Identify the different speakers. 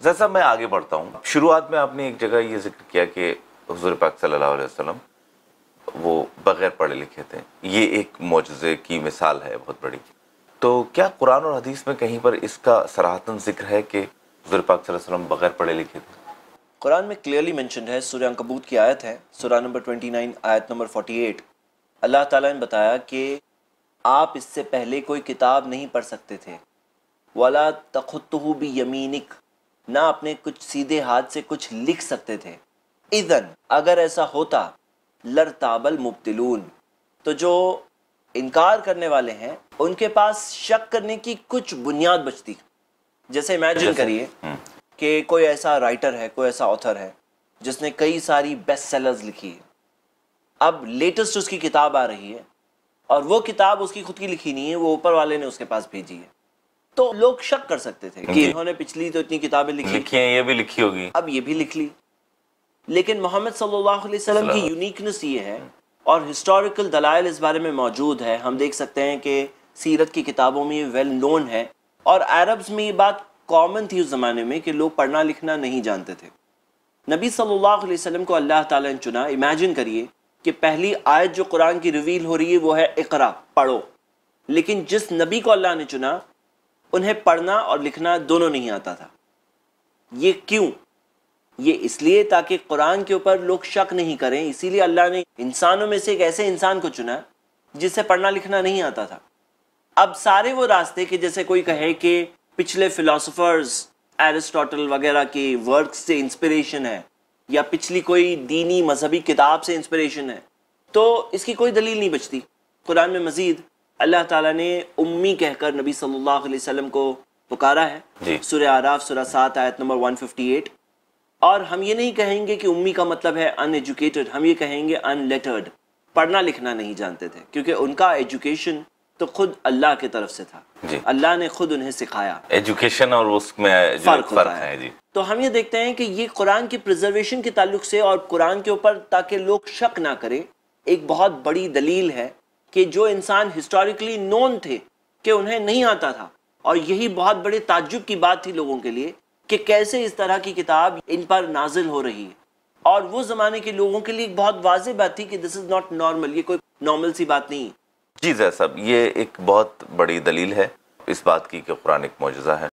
Speaker 1: جیسا میں آگے بڑھتا ہوں۔ شروعات میں آپ نے ایک جگہ یہ ذکر کیا کہ حضور پاک صلی اللہ علیہ وسلم وہ بغیر پڑھے لکھے تھے۔ یہ ایک معجزے کی مثال ہے، بہت بڑی۔ تو کیا قرآن اور حدیث میں کہیں پر اس کا سراہتاً ذکر ہے کہ حضور پاک صلی اللہ علیہ وسلم بغیر پڑھے لکھے تھے؟
Speaker 2: قرآن میں کلیئرلی مینشنڈ ہے، سورہ انکبوت کی آیت ہے، سورہ نمبر 29 آیت نمبر 48 اللہ تعالیٰ نے بتایا کہ آپ اس سے پہلے کوئی کتاب نہیں پڑھ سکتے تھے۔ ولا تخطہ بھی یمینک نہ اپنے کچھ سیدھے ہاتھ سے کچھ لکھ سکتے تھے۔ اذن اگر ایسا ہوتا لرتابل مبتلون۔ تو جو انکار کرنے والے ہیں ان کے پاس شک کرنے کی کچھ بنیاد بچتی۔ جیسے امیجن کریے کہ کوئی ایسا رائٹر ہے کوئی ایسا آتھر ہے جس نے کئی ساری بیسٹ سیلرز لکھی ہے اب لیٹسٹ اس کی کتاب آ رہی ہے اور وہ کتاب اس کی خود کی لکھی نہیں ہے وہ اوپر والے نے اس کے پاس بھیجی ہے۔ تو لوگ شک کر سکتے تھے کہ
Speaker 1: جی۔
Speaker 2: انہوں نے پچھلی تو اتنی کتابیں لکھی۔
Speaker 1: لکھی ہیں یہ بھی لکھی ہوگی۔
Speaker 2: اب یہ بھی لکھ لی۔ لیکن محمد صلی اللہ علیہ وسلم کی یونیکنس یہ ہے اور ہسٹوریکل دلائل اس بارے میں موجود ہے۔ ہم دیکھ سکتے ہیں کہ سیرت کی کتابوں میں یہ ویل نون ہے۔ اور عربز میں یہ بات کامن تھی اس زمانے میں کہ لوگ پڑھنا لکھنا نہیں جانتے تھے۔ نبی صلی اللہ علیہ وسلم کو اللہ تعالیٰ نے چنا۔ امیجن کریے کہ پہلی آیت جو قرآن کی ریویل ہو رہی ہے وہ ہے اقرا پڑھو۔ لیکن جس نبی کو اللہ نے چنا انہیں پڑھنا اور لکھنا دونوں نہیں آتا تھا۔ یہ کیوں؟ یہ اس لیے تاکہ قرآن کے اوپر لوگ شک نہیں کریں۔ اسی لیے اللہ نے انسانوں میں سے ایک ایسے انسان کو چنا جس سے پڑھنا لکھنا نہیں آتا تھا۔ اب سارے وہ راستے کہ جیسے کوئی کہے کہ پچھلے فلاسفرز ایرسٹوٹل وغیرہ کے ورک سے انسپریشن ہے یا پچھلی کوئی دینی مذہبی کتاب سے انسپریشن ہے تو اس کی کوئی دلیل نہیں بچتی۔ قرآن میں مزید اللہ تعالیٰ نے امی کہہ کر نبی صلی اللہ علیہ وسلم کو پکارا ہے۔
Speaker 1: جی۔
Speaker 2: سورہ آراف سورہ سات آیت نمبر 158 اور ہم یہ نہیں کہیں گے کہ امی کا مطلب ہے ان ایجوکیٹڈ ہم یہ کہیں گے ان لیٹرڈ پڑھنا لکھنا نہیں جانتے تھے کیونکہ ان کا ایجوکیشن تو خود اللہ کی طرف سے تھا۔
Speaker 1: جی۔
Speaker 2: اللہ نے خود انہیں سکھایا۔
Speaker 1: ایجوکیشن اور اس میں
Speaker 2: فرق ہوتا
Speaker 1: ہے۔ جی۔
Speaker 2: تو ہم یہ دیکھتے ہیں کہ یہ قرآن کی پریزرویشن کے تعلق سے اور قرآن کے اوپر تاکہ لوگ شک نہ کریں ایک بہت بڑی دلیل ہے۔ کہ جو انسان ہسٹوریکلی نون تھے کہ انہیں نہیں آتا تھا۔ اور یہی بہت بڑے تعجب کی بات تھی لوگوں کے لیے کہ کیسے اس طرح کی کتاب ان پر نازل ہو رہی ہے۔ اور وہ زمانے کے لوگوں کے لیے ایک بہت واضح بات تھی کہ دس از ناٹ نارمل یہ کوئی نارمل سی بات نہیں
Speaker 1: جی زید صاحب یہ ایک بہت بڑی دلیل ہے اس بات کی کہ قرآن ایک معجزہ ہے۔